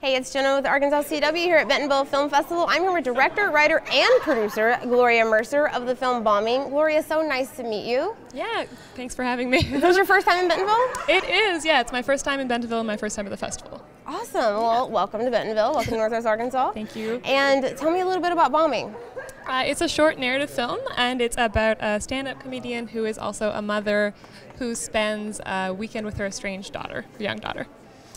Hey, it's Jenna with Arkansas CW here at Bentonville Film Festival. I'm here with director, writer, and producer Gloria Mercer of the film Bombing. Gloria, so nice to meet you. Yeah, thanks for having me. Is this your first time in Bentonville? it is, yeah. It's my first time in Bentonville and my first time at the festival. Awesome. Well, welcome to Bentonville. Welcome to Northwest Arkansas. Thank you. And tell me a little bit about Bombing. Uh, it's a short narrative film, and it's about a stand up comedian who is also a mother who spends a weekend with her estranged daughter, her young daughter.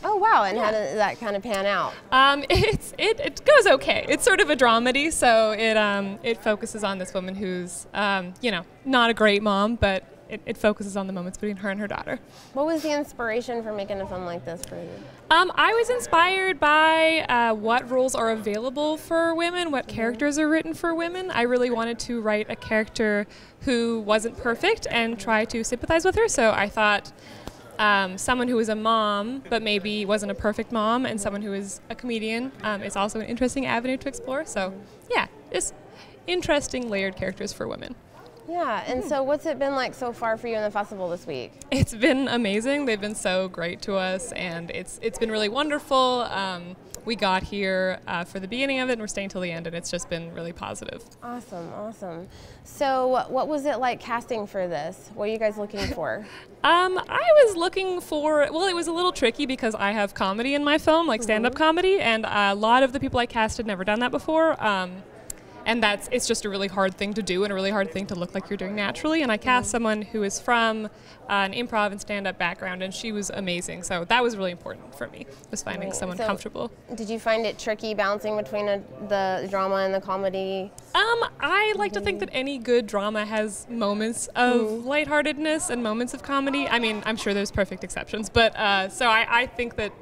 Oh wow! And yeah. how did that kind of pan out? Um, it's it, it goes okay. It's sort of a dramedy, so it um, it focuses on this woman who's um, you know not a great mom, but it, it, focuses on the moments between her and her daughter. What was the inspiration for making a film like this for you? Um, I was inspired by uh, what roles are available for women, what mm-hmm. characters are written for women. I really wanted to write a character who wasn't perfect and try to sympathize with her. So I thought um, someone who is a mom but maybe wasn't a perfect mom and someone who is a comedian um, is also an interesting avenue to explore. So, yeah, it's interesting layered characters for women. Yeah, and so what's it been like so far for you in the festival this week? It's been amazing. They've been so great to us, and it's it's been really wonderful. Um, we got here uh, for the beginning of it, and we're staying till the end, and it's just been really positive. Awesome, awesome. So, what was it like casting for this? What are you guys looking for? um, I was looking for. Well, it was a little tricky because I have comedy in my film, like stand-up mm-hmm. comedy, and a lot of the people I cast had never done that before. Um, and that's it's just a really hard thing to do and a really hard thing to look like you're doing naturally and i cast mm-hmm. someone who is from uh, an improv and stand-up background and she was amazing so that was really important for me was finding right. someone so comfortable did you find it tricky balancing between a, the drama and the comedy um i like to think that any good drama has moments of mm. lightheartedness and moments of comedy i mean i'm sure there's perfect exceptions but uh, so I, I think that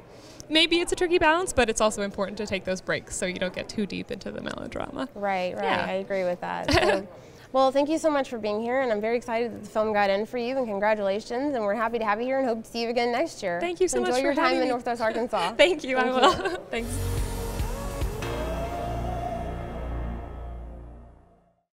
maybe it's a tricky balance, but it's also important to take those breaks so you don't get too deep into the melodrama. Right, right. Yeah. I agree with that. So, well, thank you so much for being here, and I'm very excited that the film got in for you, and congratulations. And we're happy to have you here and hope to see you again next year. Thank you so Enjoy much for your time in Northwest Arkansas. thank you, thank I will. Thanks.